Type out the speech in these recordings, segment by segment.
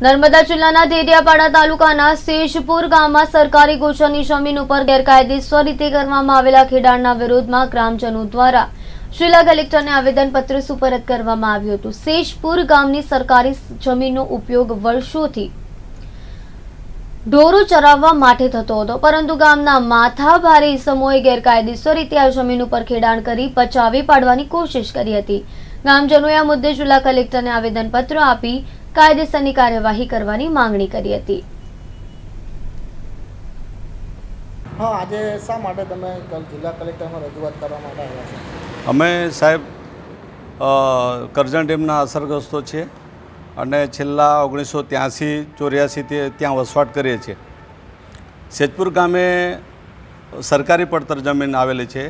નર્મદા જિલ્લાના દેડિયાપાડા તાલુકાના શેષપુર ગામમાં સરકારી ગોચરની જમીન ઉપર ગેરકાયદેસર રીતે કરવામાં આવેલા ખેડાણના વિરોધમાં ગ્રામજનો દ્વારા જિલ્લા કલેક્ટરને આવેદનપત્ર સુપરત કરવામાં આવ્યું હતું. શેષપુર ગામની સરકારી જમીનનો ઉપયોગ વર્ષોથી ઢોરો ચરાવવા માટે થતો હતો, પરંતુ ગામના માથાભારે ઈસમોએ ગેરકાયદેસર રીતે આ જમીન ઉપર ખેડાણ કરી પચાવી પાડવાની કોશિશ કરી હતી. ગામજનોએ આ મુદ્દે જિલ્લા કલેક્ટરને આવેદનપત્ર આપી કાયદેસરની કાર્યવાહી કરવાની માંગણી કરી હતી. હા આજે શા માટે તમે જિલ્લા કલેક્ટરમાં રજૂઆત કરવા માટે આવ્યા છો? અમે સાહેબ અ, કરજણ ડેમના અસરગ્રસ્તો છીએ અને છેલ્લા ઓગણીસો ત્યાંસી ચોર્યાસીથી ત્યાં વસવાટ કરીએ છીએ. સેજપુર ગામે સરકારી પડતર જમીન આવેલી છે.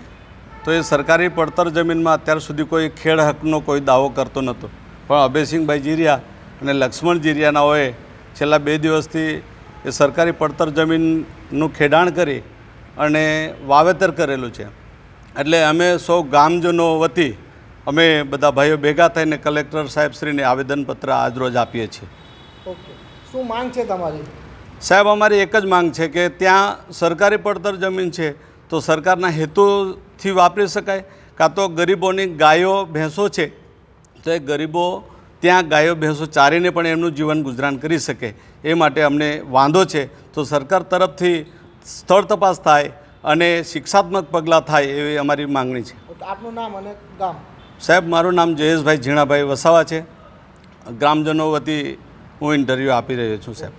તો એ સરકારી પડતર જમીનમાં અત્યાર સુધી કોઈ ખેડ હકનો કોઈ દાવો કરતો નહોતો. પણ અભયસિંહભાઈ જીરિયા અને લક્ષ્મણ જીરિયાનાઓએ છેલ્લા બે દિવસથી એ સરકારી પડતર જમીનનું ખેડાણ કરી અને વાવેતર કરેલું છે. એટલે અમે સૌ ગામજનો વતી અમે બધા ભાઈઓ ભેગા થઈને કલેક્ટર સાહેબશ્રીને આવેદનપત્ર આજરોજ આપીએ છીએ. ઓકે. શું માંગ છે તમારી? સાહેબ અમારી એક જ માંગ છે કે ત્યાં સરકારી પડતર જમીન છે તો સરકારના હેતુથી વાપરી શકાય. કાં તો ગરીબોની ગાયો ભેંસો છે તો એ ગરીબો ત્યાં ગાયો ભેંસો ચારીને પણ એમનું જીવન ગુજરાન કરી શકે. એ માટે અમને વાંધો છે. તો સરકાર તરફથી સ્થળ તપાસ થાય અને શિક્ષાત્મક પગલાં થાય એવી અમારી માંગણી છે. આપનું નામ અને ગામ? સાહેબ મારું નામ જયેશભાઈ ઝીણાભાઈ વસાવા છે. ગ્રામજનો વતી હું ઇન્ટરવ્યૂ આપી રહ્યો છું સાહેબ.